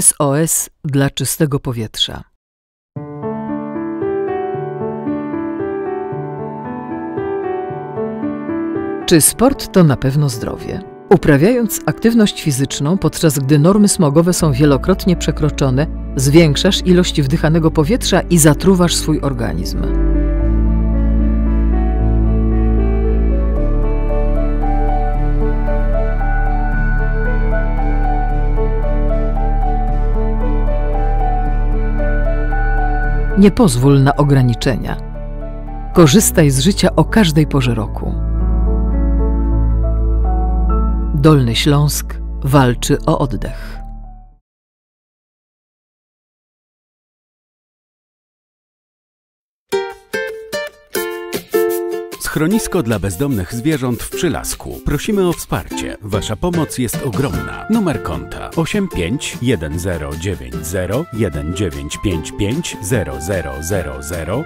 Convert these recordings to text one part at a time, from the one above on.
SOS dla czystego powietrza. Czy sport to na pewno zdrowie? Uprawiając aktywność fizyczną, podczas gdy normy smogowe są wielokrotnie przekroczone, zwiększasz ilość wdychanego powietrza i zatruwasz swój organizm. Nie pozwól na ograniczenia. Korzystaj z życia o każdej porze roku. Dolny Śląsk walczy o oddech. Schronisko dla bezdomnych zwierząt w Przylasku. Prosimy o wsparcie. Wasza pomoc jest ogromna. Numer konta 851090 1955 0000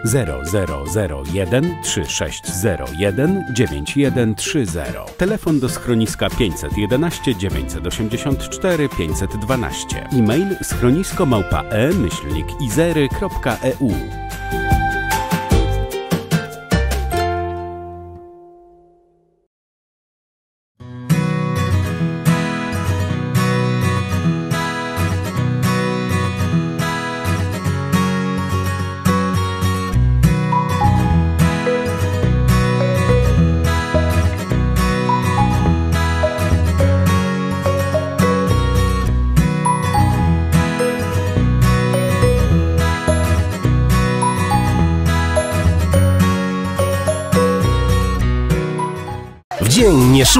0001 3601 9130. Telefon do schroniska 511 984 512. E-mail schronisko małpa e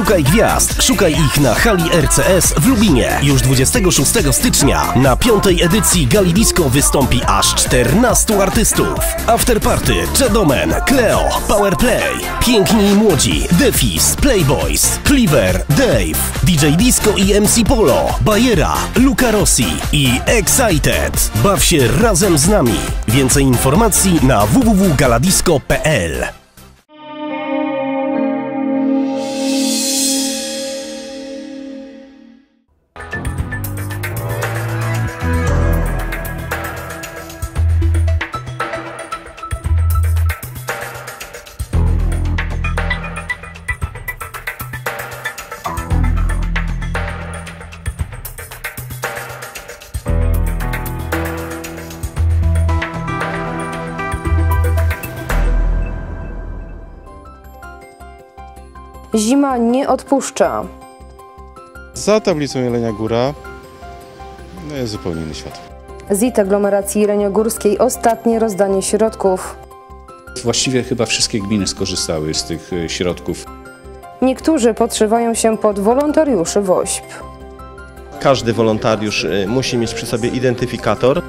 szukaj gwiazd, szukaj ich na hali RCS w Lubinie. Już 26 stycznia na piątej edycji Gali wystąpi aż 14 artystów. Afterparty, Chadomen, Cleo, Powerplay, Piękni i Młodzi, Defis, Playboys, Cleaver, Dave, DJ Disco i MC Polo, Bajera, Luca Rossi i Excited. Baw się razem z nami. Więcej informacji na www.galadisco.pl Zima nie odpuszcza. Za tablicą Jelenia Góra no jest zupełnie inny świat. ZIT aglomeracji jeleniogórskiej ostatnie rozdanie środków. Właściwie chyba wszystkie gminy skorzystały z tych e, środków. Niektórzy podszywają się pod wolontariuszy WOŚP. Każdy wolontariusz y, musi mieć przy sobie identyfikator.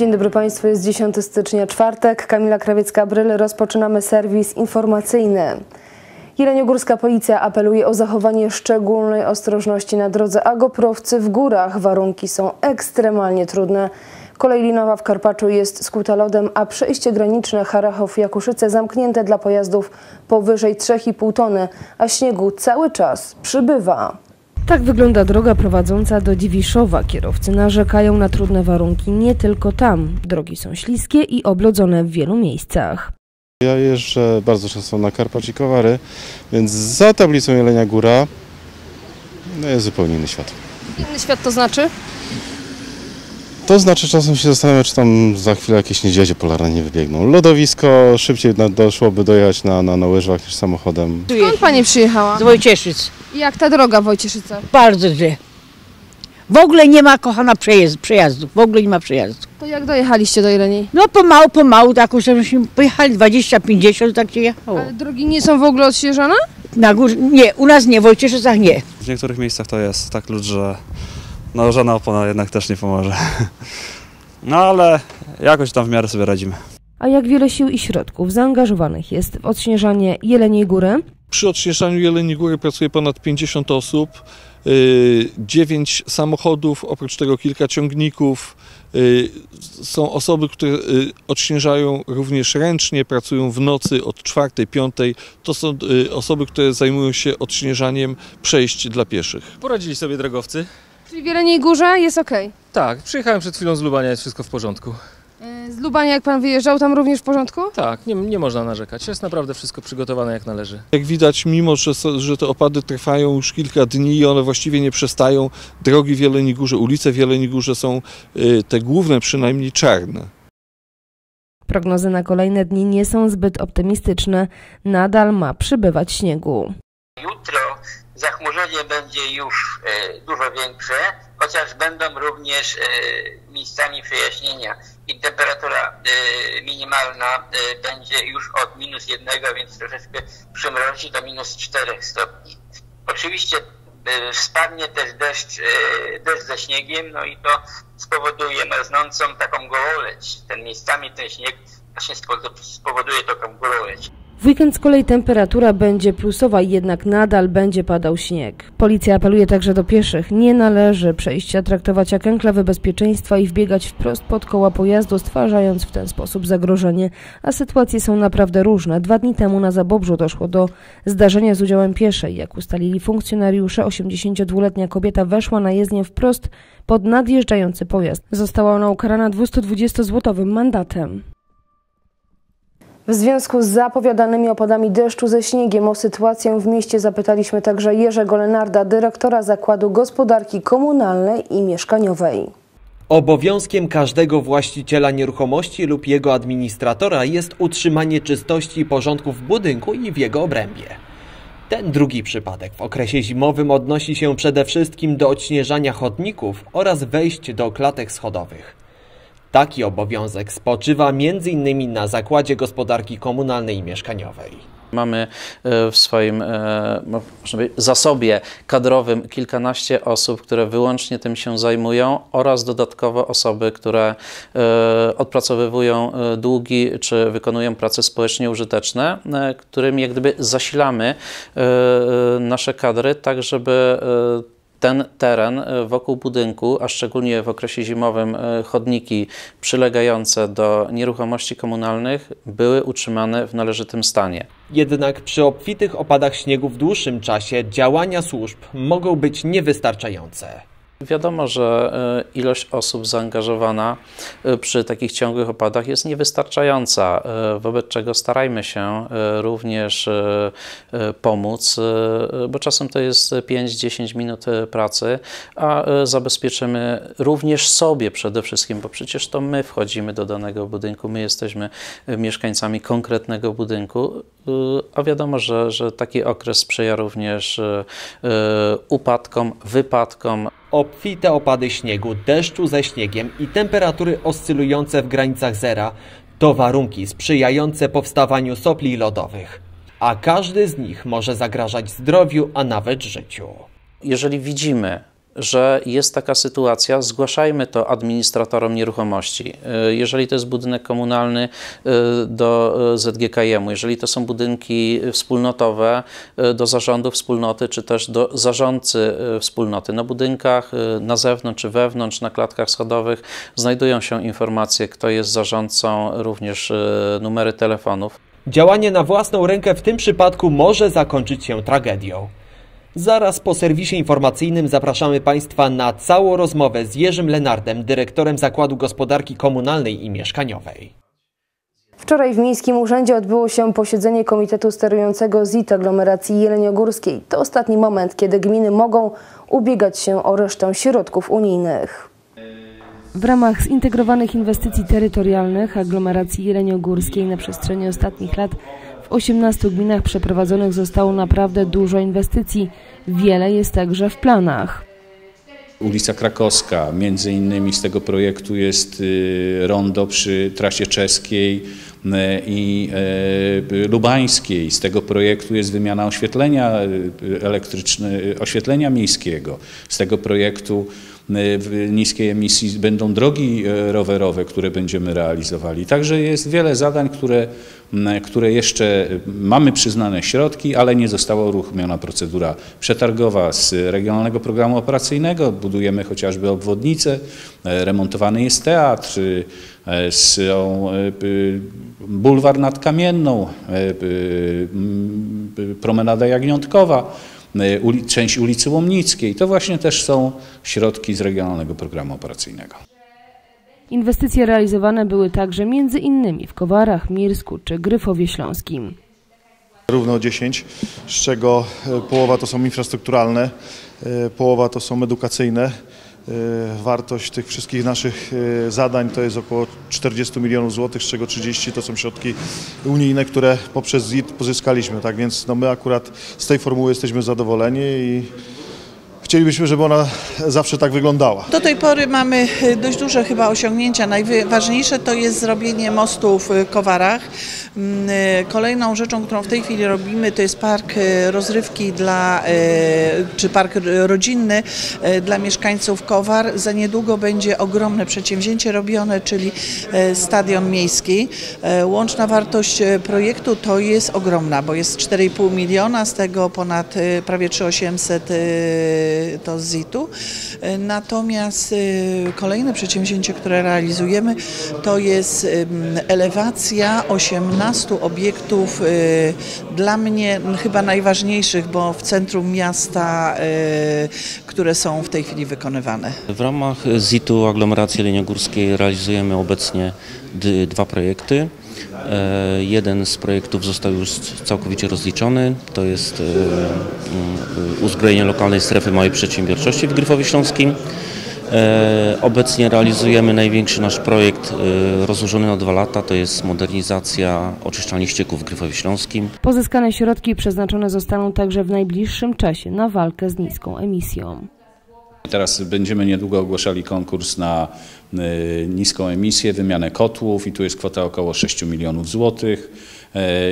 Dzień dobry Państwu, jest 10 stycznia, czwartek. Kamila Krawiecka-Bryl, rozpoczynamy serwis informacyjny. Jeleniogórska Policja apeluje o zachowanie szczególnej ostrożności na drodze, a goprowcy w górach warunki są ekstremalnie trudne. Kolej linowa w Karpaczu jest skuta lodem, a przejście graniczne Harachów-Jakuszyce zamknięte dla pojazdów powyżej 3,5 tony, a śniegu cały czas przybywa. Tak wygląda droga prowadząca do Dziwiszowa. Kierowcy narzekają na trudne warunki nie tylko tam. Drogi są śliskie i oblodzone w wielu miejscach. Ja jeżdżę bardzo często na Karpacz i Kowary, więc za tablicą Jelenia Góra no jest zupełnie inny świat. Inny świat to znaczy? To znaczy czasem się zastanawiam, czy tam za chwilę jakieś niedźwiedzie polarne nie wybiegną. Lodowisko szybciej na- doszłoby dojechać na, na, na łyżwach niż samochodem. Skąd Pani przyjechała? Z Wojcieszyc. Jak ta droga w Wojcieszyce? Bardzo źle. W ogóle nie ma, kochana, przejazd, przejazdu. W ogóle nie ma przejazdu. To jak dojechaliście do Jeleni? No pomału, pomału, tak już żeśmy pojechali 20-50, tak się jechało. Ale drogi nie są w ogóle odświeżone? Na górze, nie, u nas nie, w Wojcieszycach nie. W niektórych miejscach to jest tak lód, że no, żadna opona jednak też nie pomoże. No ale jakoś tam w miarę sobie radzimy. A jak wiele sił i środków zaangażowanych jest w odśnieżanie Jeleniej Góry? Przy odśnieżaniu Jeleni Góry pracuje ponad 50 osób, 9 samochodów, oprócz tego kilka ciągników. Y, Są osoby, które y, odśnieżają również ręcznie, pracują w nocy od 4, 5. To są y, osoby, które zajmują się odśnieżaniem przejść dla pieszych. Poradzili sobie drogowcy. Czyli w Jeleniej Górze jest ok. Tak, przyjechałem przed chwilą z Lubania, jest wszystko w porządku. Z Lubania jak pan wyjeżdżał, tam również w porządku? Tak, nie, nie można narzekać, jest naprawdę wszystko przygotowane jak należy. Jak widać, mimo że, że te opady trwają już kilka dni i one właściwie nie przestają, drogi w Jeleniej Górze, ulice w Jeleniej Górze są y, te główne przynajmniej czarne. Prognozy na kolejne dni nie są zbyt optymistyczne. Nadal ma przybywać śniegu. Jutro zachmurzenie będzie już e, dużo większe, chociaż będą również e, miejscami przejaśnienia i temperatura e, minimalna będzie już od minus jednego, więc troszeczkę przymrozi do minus 4 stopni. Oczywiście spadnie też deszcz, deszcz ze śniegiem, no i to spowoduje marznącą taką gołoleć. Ten miejscami ten śnieg właśnie spowo- spowoduje taką gołoleć. W weekend z kolei temperatura będzie plusowa, jednak nadal będzie padał śnieg. Policja apeluje także do pieszych. Nie należy przejścia traktować jak enklawy bezpieczeństwa i wbiegać wprost pod koła pojazdu, stwarzając w ten sposób zagrożenie. A sytuacje są naprawdę różne. Dwa dni temu na Zabobrzu doszło do zdarzenia z udziałem pieszej. Jak ustalili funkcjonariusze, 82-letnia kobieta weszła na jezdnię wprost pod nadjeżdżający pojazd. Została ona ukarana 220-złotowym mandatem. W związku z zapowiadanymi opadami deszczu ze śniegiem o sytuację w mieście zapytaliśmy także Jerzego Lenarda, dyrektora Zakładu Gospodarki Komunalnej i Mieszkaniowej. Obowiązkiem każdego właściciela nieruchomości lub jego administratora jest utrzymanie czystości i porządku w budynku i w jego obrębie. Ten drugi przypadek w okresie zimowym odnosi się przede wszystkim do odśnieżania chodników oraz wejść do klatek schodowych. Taki obowiązek spoczywa m.in. na Zakładzie Gospodarki Komunalnej i Mieszkaniowej. Mamy e, w swoim e, powiedzieć, zasobie kadrowym kilkanaście osób, które wyłącznie tym się zajmują oraz dodatkowo osoby, które e, odpracowywują długi czy wykonują prace społecznie użyteczne, którymi jak gdyby zasilamy nasze kadry, tak żeby ten teren e, wokół budynku, a szczególnie w okresie zimowym e, chodniki przylegające do nieruchomości komunalnych były utrzymane w należytym stanie. Jednak przy obfitych opadach śniegu w dłuższym czasie działania służb mogą być niewystarczające. Wiadomo, że e, ilość osób zaangażowana e, przy takich ciągłych opadach jest niewystarczająca, e, wobec czego starajmy się również pomóc, bo czasem to jest 5-10 minut pracy, a zabezpieczymy również sobie przede wszystkim, bo przecież to my wchodzimy do danego budynku, my jesteśmy mieszkańcami konkretnego budynku, a wiadomo, że, że taki okres sprzyja również upadkom, wypadkom, Obfite opady śniegu, deszczu ze śniegiem i temperatury oscylujące w granicach zera to warunki sprzyjające powstawaniu sopli lodowych, a każdy z nich może zagrażać zdrowiu, a nawet życiu. Jeżeli widzimy, że jest taka sytuacja, zgłaszajmy to administratorom nieruchomości. Y, Jeżeli to jest budynek komunalny y, do y, ZGKM-u, jeżeli to są budynki wspólnotowe do zarządu wspólnoty, czy też do zarządcy wspólnoty. Na budynkach na zewnątrz czy wewnątrz, na klatkach schodowych znajdują się informacje, kto jest zarządcą, również numery telefonów. Działanie na własną rękę w tym przypadku może zakończyć się tragedią. Zaraz po serwisie informacyjnym zapraszamy Państwa na całą rozmowę z Jerzym Lenardem, dyrektorem Zakładu Gospodarki Komunalnej i Mieszkaniowej. Wczoraj w Miejskim Urzędzie odbyło się posiedzenie Komitetu Sterującego ZIT aglomeracji jeleniogórskiej. To ostatni moment, kiedy gminy mogą ubiegać się o resztę środków unijnych. W ramach zintegrowanych inwestycji terytorialnych aglomeracji jeleniogórskiej na przestrzeni ostatnich lat w 18 gminach przeprowadzonych zostało naprawdę dużo inwestycji. Wiele jest także w planach. Ulica Krakowska, między innymi z tego projektu jest y, rondo przy trasie czeskiej y, i y, lubańskiej. Z tego projektu jest wymiana oświetlenia y, elektryczne, oświetlenia miejskiego. Z tego projektu niskiej emisji będą drogi y, rowerowe, które będziemy realizowali. Także jest wiele zadań, które, które jeszcze mamy przyznane środki, ale nie została uruchomiona procedura przetargowa z Regionalnego Programu Operacyjnego. Budujemy chociażby obwodnicę, e, remontowany jest teatr, y, e, są e, y, bulwar nad Kamienną, e, y, y, promenada Jagniątkowa. Uli, część ulicy Łomnickiej. To właśnie też są środki z Regionalnego Programu Operacyjnego. Inwestycje realizowane były także między innymi w Kowarach, Mirsku czy Gryfowie Śląskim. Równo 10, z czego połowa to są infrastrukturalne, połowa to są edukacyjne. Wartość tych wszystkich naszych zadań to jest około 40 milionów złotych, z czego 30 to są środki unijne, które poprzez ZIT pozyskaliśmy. Tak więc no my akurat z tej formuły jesteśmy zadowoleni i chcielibyśmy, żeby ona zawsze tak wyglądała. Do tej pory mamy dość duże chyba osiągnięcia. Najważniejsze to jest zrobienie mostu w Kowarach. Kolejną rzeczą, którą w tej chwili robimy, to jest park rozrywki dla, czy park rodzinny dla mieszkańców Kowar. Za niedługo będzie ogromne przedsięwzięcie robione, czyli stadion miejski. Łączna wartość projektu to jest ogromna, bo jest 4,5 miliona, z tego ponad prawie 3800 to z ZIT-u. Natomiast kolejne przedsięwzięcie, które realizujemy, to jest elewacja 18 obiektów dla mnie chyba najważniejszych, bo w centrum miasta, które są w tej chwili wykonywane. W ramach ZIT-u aglomeracji jeleniogórskiej realizujemy obecnie dwa projekty. Jeden z projektów został już całkowicie rozliczony, to jest uzbrojenie lokalnej strefy małej przedsiębiorczości w Gryfowie Śląskim. Obecnie realizujemy największy nasz projekt rozłożony na dwa lata, to jest modernizacja oczyszczalni ścieków w Gryfowie Śląskim. Pozyskane środki przeznaczone zostaną także w najbliższym czasie na walkę z niską emisją. Teraz będziemy niedługo ogłaszali konkurs na niską emisję, wymianę kotłów i tu jest kwota około 6 milionów złotych.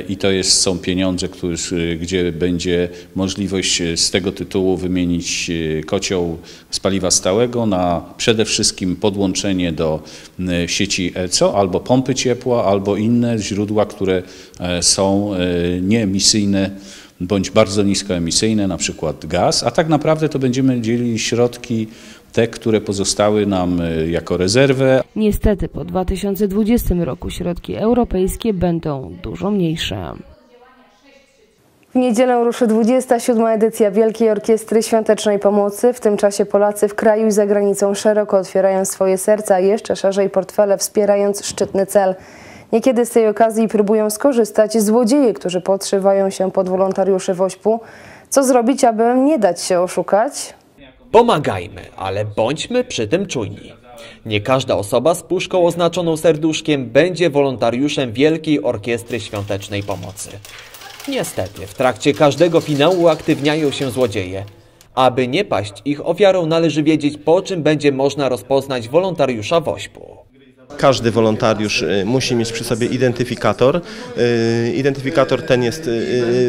I to jest, są pieniądze, które, gdzie będzie możliwość z tego tytułu wymienić kocioł z paliwa stałego na przede wszystkim podłączenie do sieci ECO albo pompy ciepła, albo inne źródła, które są nieemisyjne bądź bardzo niskoemisyjne, na przykład gaz, a tak naprawdę to będziemy dzielili środki te, które pozostały nam jako rezerwę. Niestety po 2020 roku środki europejskie będą dużo mniejsze. W niedzielę ruszy 27. edycja Wielkiej Orkiestry Świątecznej Pomocy. W tym czasie Polacy w kraju i za granicą szeroko otwierają swoje serca, jeszcze szerzej portfele, wspierając szczytny cel. Niekiedy z tej okazji próbują skorzystać złodzieje, którzy podszywają się pod wolontariuszy WOŚP-u. Co zrobić, aby nie dać się oszukać? Pomagajmy, ale bądźmy przy tym czujni. Nie każda osoba z puszką oznaczoną serduszkiem będzie wolontariuszem Wielkiej Orkiestry Świątecznej Pomocy. Niestety, w trakcie każdego finału uaktywniają się złodzieje. Aby nie paść ich ofiarą, należy wiedzieć, po czym będzie można rozpoznać wolontariusza WOŚP-u. Każdy wolontariusz musi mieć przy sobie identyfikator. Identyfikator ten jest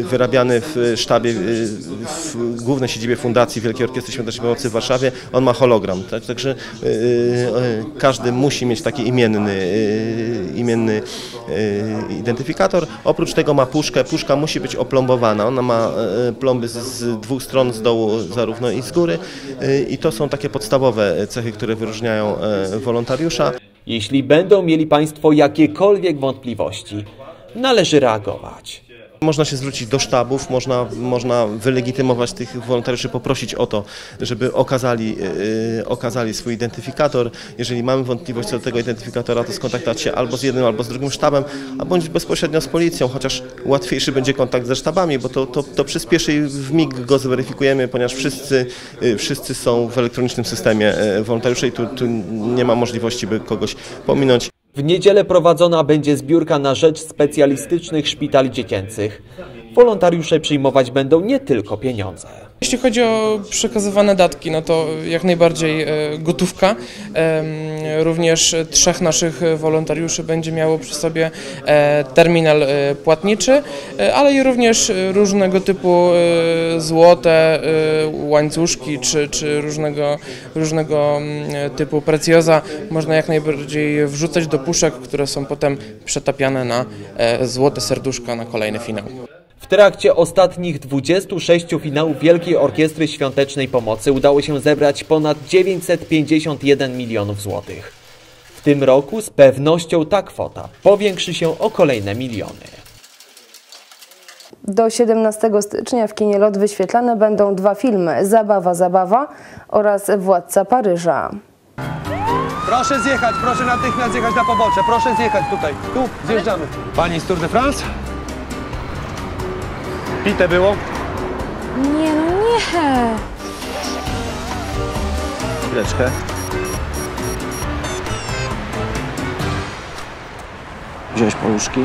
wyrabiany w sztabie, w głównej siedzibie Fundacji Wielkiej Orkiestry Świątecznej Pomocy w Warszawie. On ma hologram, tak? także każdy musi mieć taki imienny, imienny identyfikator. Oprócz tego ma puszkę. Puszka musi być oplombowana. Ona ma plomby z dwóch stron, z dołu zarówno i z góry. I to są takie podstawowe cechy, które wyróżniają wolontariusza. Jeśli będą mieli Państwo jakiekolwiek wątpliwości, należy reagować. Można się zwrócić do sztabów, można, można wylegitymować tych wolontariuszy, poprosić o to, żeby okazali, yy, okazali swój identyfikator. Jeżeli mamy wątpliwość co do tego identyfikatora, to skontaktować się albo z jednym, albo z drugim sztabem, a bądź bezpośrednio z policją, chociaż łatwiejszy będzie kontakt ze sztabami, bo to, to, to przyspieszy i w mig go zweryfikujemy, ponieważ wszyscy, yy, wszyscy są w elektronicznym systemie yy, wolontariusze i tu, tu nie ma możliwości, by kogoś pominąć. W niedzielę prowadzona będzie zbiórka na rzecz specjalistycznych szpitali dziecięcych. Wolontariusze przyjmować będą nie tylko pieniądze. Jeśli chodzi o przekazywane datki, no to jak najbardziej gotówka. Również trzech naszych wolontariuszy będzie miało przy sobie terminal płatniczy, ale i również różnego typu złote łańcuszki czy, czy różnego, różnego typu precjoza można jak najbardziej wrzucać do puszek, które są potem przetapiane na złote serduszka na kolejny finał. W trakcie ostatnich 26 finałów Wielkiej Orkiestry Świątecznej Pomocy udało się zebrać ponad 951 milionów złotych. W tym roku z pewnością ta kwota powiększy się o kolejne miliony. Do 17 stycznia w kinie Lot wyświetlane będą dwa filmy Zabawa, Zabawa oraz Władca Paryża. Proszę zjechać, proszę natychmiast zjechać na pobocze. Proszę zjechać tutaj. Tu, zjeżdżamy. Pani z Tour de France? Pite było? Nie, no nie. Chwileczkę. Wziąć paluszki.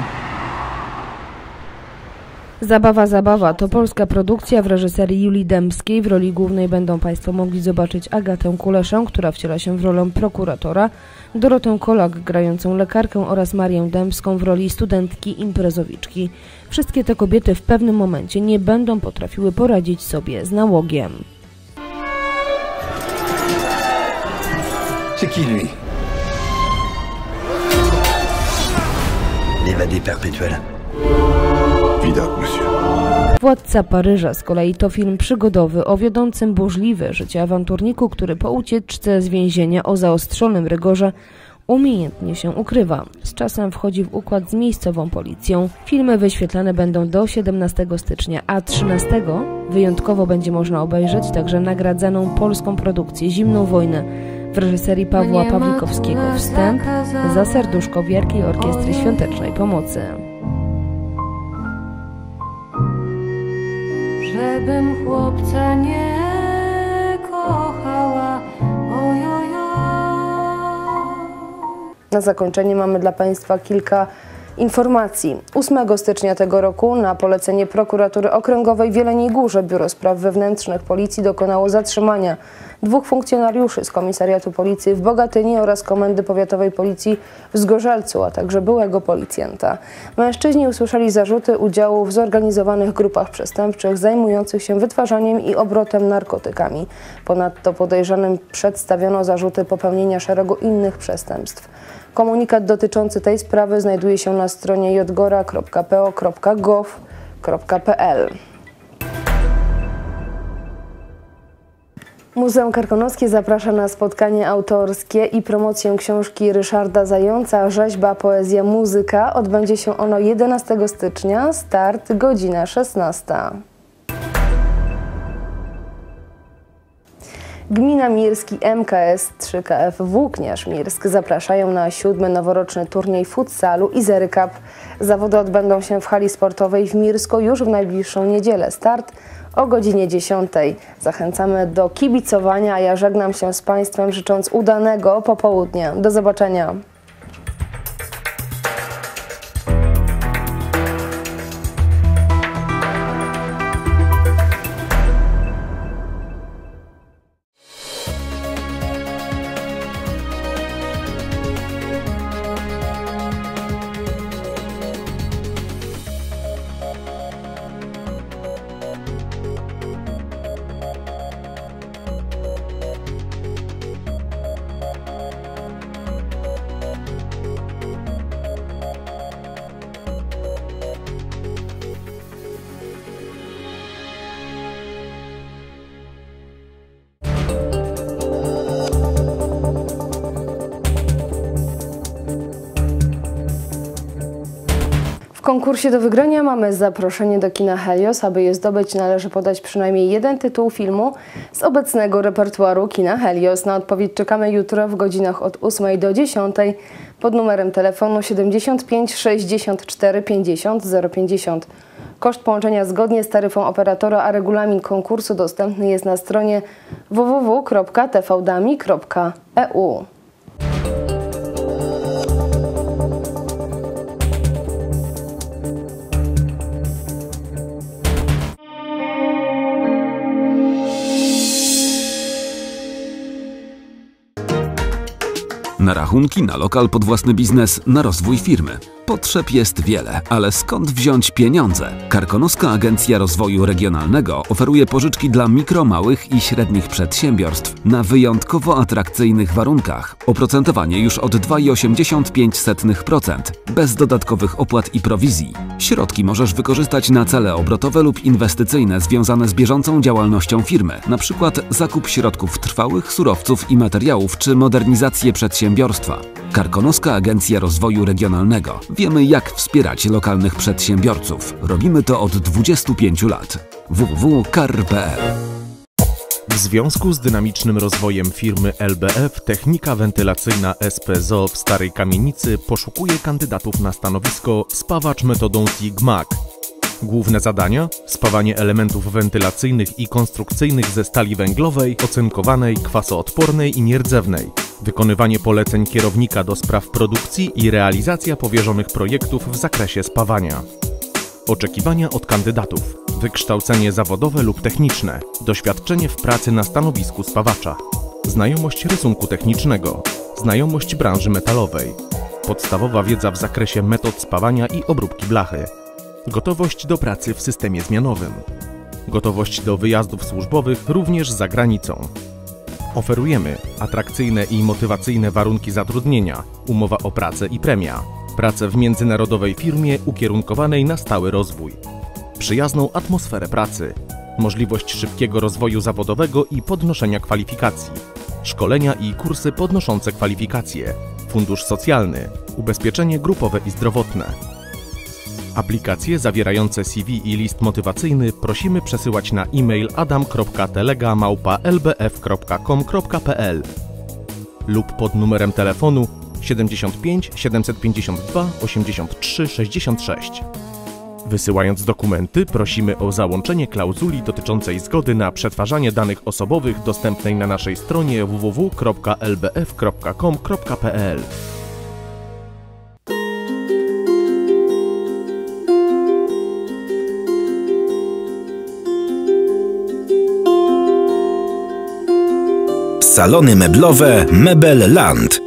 Zabawa, zabawa to polska produkcja w reżyserii Julii Dębskiej. W roli głównej będą Państwo mogli zobaczyć Agatę Kuleszę, która wciela się w rolę prokuratora, Dorotę Kolak grającą lekarkę oraz Marię Dębską w roli studentki imprezowiczki. Wszystkie te kobiety w pewnym momencie nie będą potrafiły poradzić sobie z nałogiem. C'est qui lui L'évadé perpétuel. Widok, monsieur. Władca Paryża z kolei to film przygodowy o wiodącym burzliwe życie awanturniku, który po ucieczce z więzienia o zaostrzonym rygorze umiejętnie się ukrywa. Z czasem wchodzi w układ z miejscową policją. Filmy wyświetlane będą do 17 stycznia, a 13 wyjątkowo będzie można obejrzeć także nagradzaną polską produkcję Zimną Wojnę w reżyserii Pawła Pawlikowskiego Wstęp za serduszko Wielkiej Orkiestry Świątecznej Pomocy. Chłopca nie kochała, ojojo. Na zakończenie mamy dla Państwa kilka informacji. 8 stycznia tego roku na polecenie prokuratury okręgowej w Jeleniej Górze Biuro Spraw Wewnętrznych Policji dokonało zatrzymania dwóch funkcjonariuszy z Komisariatu Policji w Bogatyni oraz Komendy Powiatowej Policji w Zgorzelcu, a także byłego policjanta. Mężczyźni usłyszeli zarzuty udziału w zorganizowanych grupach przestępczych zajmujących się wytwarzaniem i obrotem narkotykami. Ponadto podejrzanym przedstawiono zarzuty popełnienia szeregu innych przestępstw. Komunikat dotyczący tej sprawy znajduje się na stronie jgora.po.gov.pl. Muzeum Karkonoskie zaprasza na spotkanie autorskie i promocję książki Ryszarda Zająca Rzeźba, poezja, muzyka. Odbędzie się ono 11 stycznia, start godzina 16. Gmina Mirski MKS 3KF Włókniarz Mirsk zapraszają na siódmy noworoczny turniej futsalu Izery Cup. Zawody odbędą się w hali sportowej w Mirsko już w najbliższą niedzielę. Start o godzinie 10. Zachęcamy do kibicowania, ja żegnam się z Państwem życząc udanego popołudnia. Do zobaczenia. Konkursie do wygrania mamy zaproszenie do kina Helios. Aby je zdobyć należy podać przynajmniej jeden tytuł filmu z obecnego repertuaru kina Helios. Na odpowiedź czekamy jutro w godzinach od 8 do 10 pod numerem telefonu 75 64 50 050. Koszt połączenia zgodnie z taryfą operatora, a regulamin konkursu dostępny jest na stronie www.tvdami.eu. Na rachunki, na lokal pod własny biznes, na rozwój firmy. Potrzeb jest wiele, ale skąd wziąć pieniądze? Karkonoska Agencja Rozwoju Regionalnego oferuje pożyczki dla mikro, małych i średnich przedsiębiorstw na wyjątkowo atrakcyjnych warunkach. Oprocentowanie już od 2,85%, bez dodatkowych opłat i prowizji. Środki możesz wykorzystać na cele obrotowe lub inwestycyjne związane z bieżącą działalnością firmy, np. zakup środków trwałych, surowców i materiałów czy modernizację przedsiębiorstwa. Karkonoska Agencja Rozwoju Regionalnego. Wiemy, jak wspierać lokalnych przedsiębiorców. Robimy to od 25 lat. www.kar.pl W związku z dynamicznym rozwojem firmy LBF, technika wentylacyjna SPZO w Starej Kamienicy poszukuje kandydatów na stanowisko spawacz metodą TIG-MAG. Główne zadania: spawanie elementów wentylacyjnych i konstrukcyjnych ze stali węglowej, ocynkowanej, kwasoodpornej i nierdzewnej, wykonywanie poleceń kierownika do spraw produkcji i realizacja powierzonych projektów w zakresie spawania. Oczekiwania od kandydatów: wykształcenie zawodowe lub techniczne, doświadczenie w pracy na stanowisku spawacza, znajomość rysunku technicznego, znajomość branży metalowej, podstawowa wiedza w zakresie metod spawania i obróbki blachy, gotowość do pracy w systemie zmianowym, gotowość do wyjazdów służbowych również za granicą. Oferujemy atrakcyjne i motywacyjne warunki zatrudnienia, umowa o pracę i premia, pracę w międzynarodowej firmie ukierunkowanej na stały rozwój, przyjazną atmosferę pracy, możliwość szybkiego rozwoju zawodowego i podnoszenia kwalifikacji, szkolenia i kursy podnoszące kwalifikacje, fundusz socjalny, ubezpieczenie grupowe i zdrowotne. Aplikacje zawierające CV i list motywacyjny prosimy przesyłać na e-mail adam.telega.lbf.com.pl lub pod numerem telefonu 75 752 83 66. Wysyłając dokumenty, prosimy o załączenie klauzuli dotyczącej zgody na przetwarzanie danych osobowych dostępnej na naszej stronie www.lbf.com.pl. Salony meblowe Mebel Land.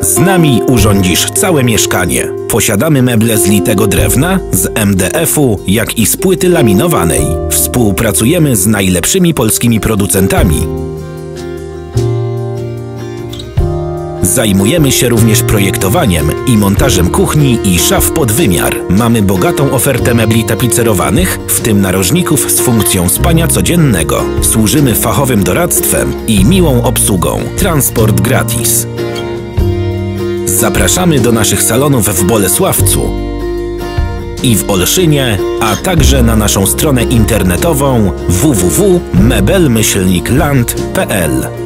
Z nami urządzisz całe mieszkanie. Posiadamy meble z litego drewna, z MDF-u, jak i z płyty laminowanej. Współpracujemy z najlepszymi polskimi producentami. Zajmujemy się również projektowaniem i montażem kuchni i szaf pod wymiar. Mamy bogatą ofertę mebli tapicerowanych, w tym narożników z funkcją spania codziennego. Służymy fachowym doradztwem i miłą obsługą. Transport gratis. Zapraszamy do naszych salonów w Bolesławcu i w Olszynie, a także na naszą stronę internetową www.mebelmyślnikland.pl